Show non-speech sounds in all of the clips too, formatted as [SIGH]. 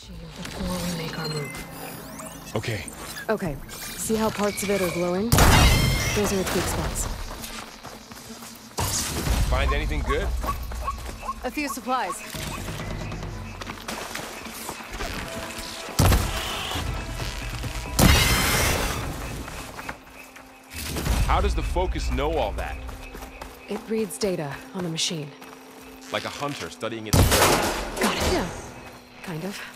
before we make our move. Okay. Okay, see how parts of it are glowing? Those are its weak spots. Find anything good? A few supplies. How does the Focus know all that? It reads data on the machine. Like a hunter studying its prey. Got it. Yeah. Kind of.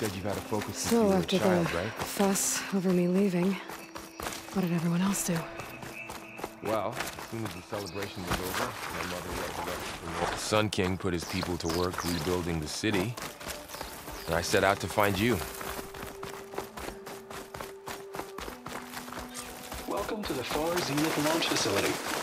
Said you've had a Focus So you were a after child, the right? fuss over me leaving, what did everyone else do? Well, as soon as the celebration was over, my mother resurrected from the Sun King put his people to work rebuilding the city. And I set out to find you. Welcome to the Far Zenith launch facility.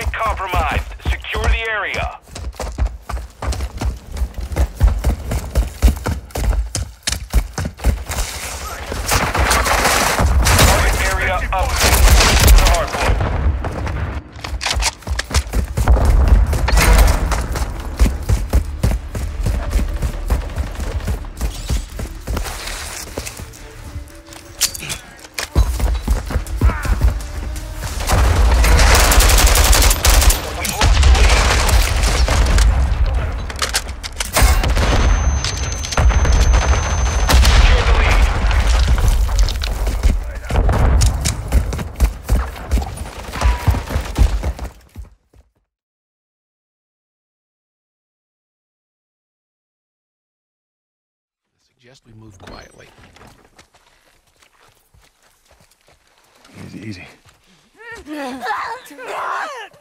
Stand by. Suggest we move quietly. Easy, easy. [LAUGHS]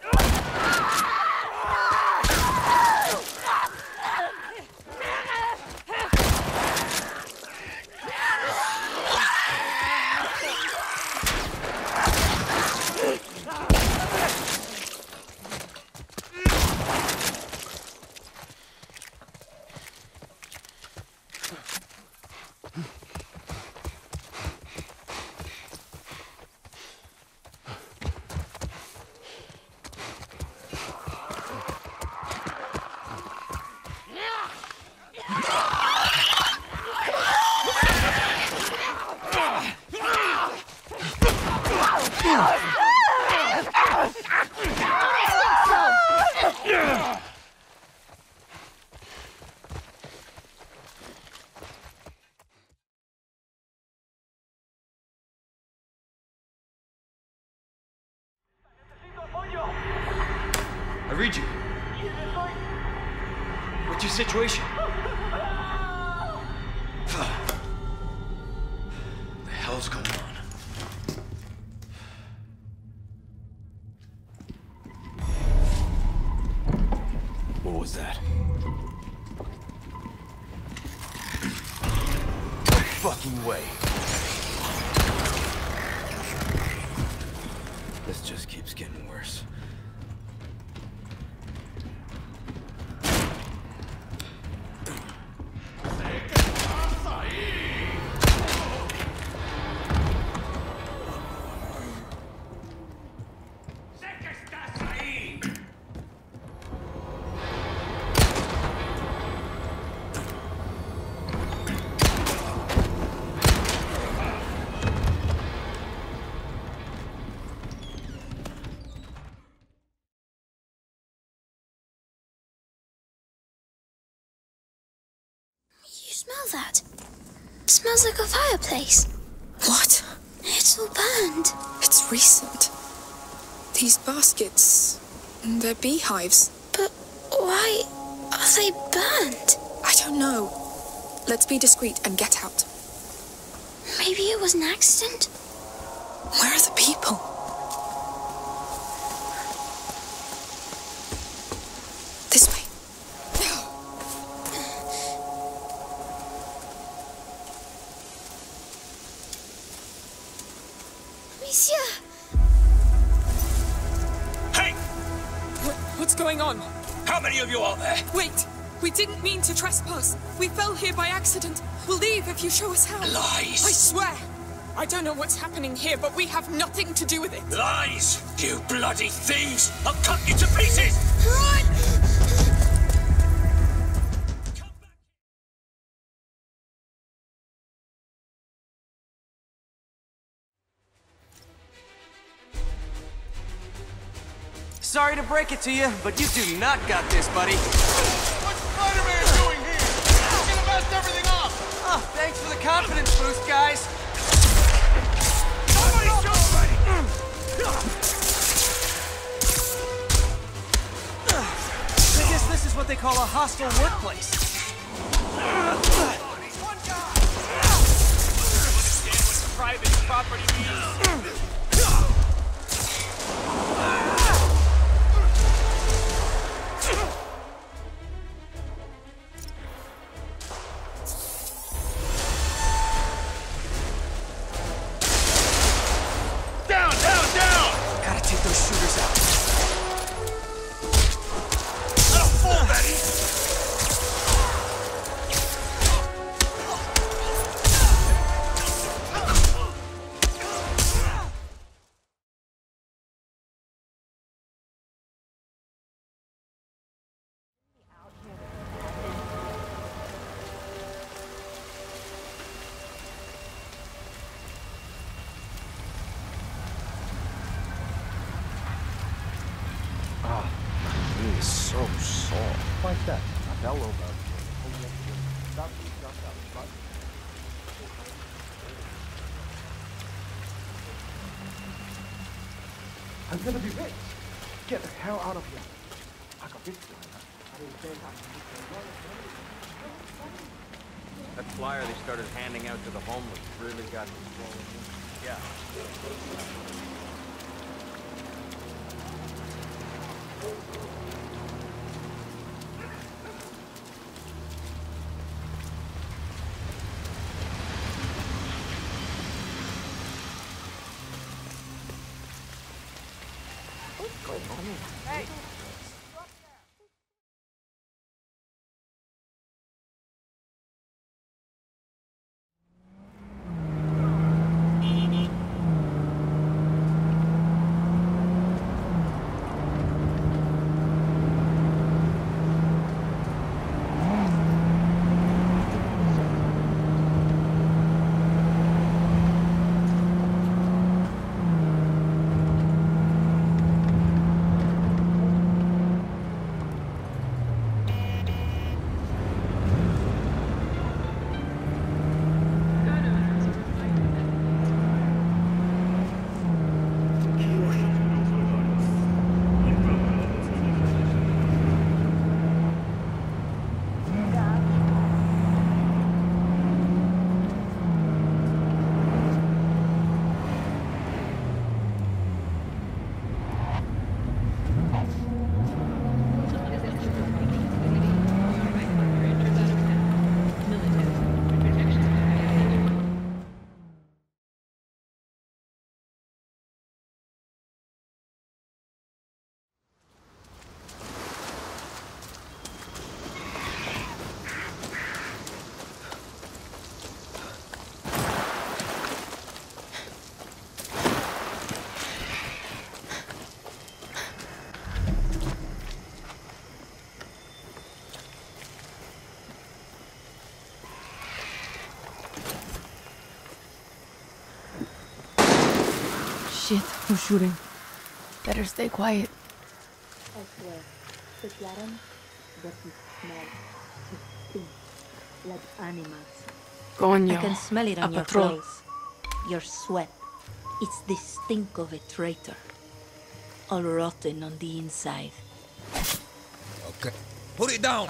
smell that? It smells like a fireplace. What? It's all burned. It's recent. These baskets. They're beehives. But why are they burned? I don't know. Let's be discreet and get out. Maybe it was an accident? Where are the people? This way. How many of you are there? Wait! We didn't mean to trespass. We fell here by accident. We'll leave if you show us how. Lies! I swear! I don't know what's happening here, but we have nothing to do with it. Lies! You bloody thieves! I'll cut you to pieces! Run! Sorry to break it to you, but you do not got this, buddy. What's Spider-Man doing here? He's gonna mess everything up! Oh, thanks for the confidence boost, guys. Somebody somebody! I guess this is what they call a hostile workplace. Private property means [LAUGHS] gonna be rich. Get the hell out of here. I got rich That flyer they started handing out to the homeless really got me. Yeah. Who's shooting? Better stay quiet. I swear, the Claren doesn't smell. It stinks like animals. Coño. I can smell it on your patrol. clothes, your sweat. It's the stink of a traitor. All rotten on the inside. Okay. Put it down!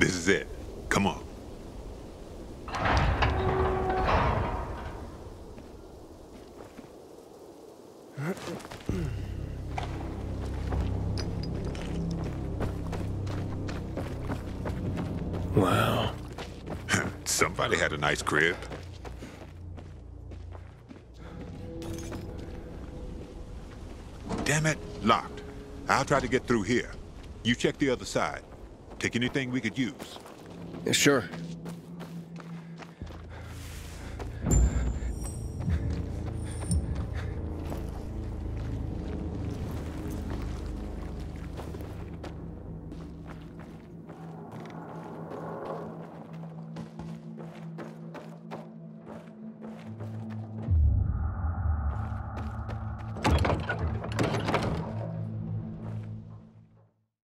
This is it. Come on. Wow. [LAUGHS] Somebody had a nice crib. Damn it, locked. I'll try to get through here. You check the other side. Take anything we could use. Sure.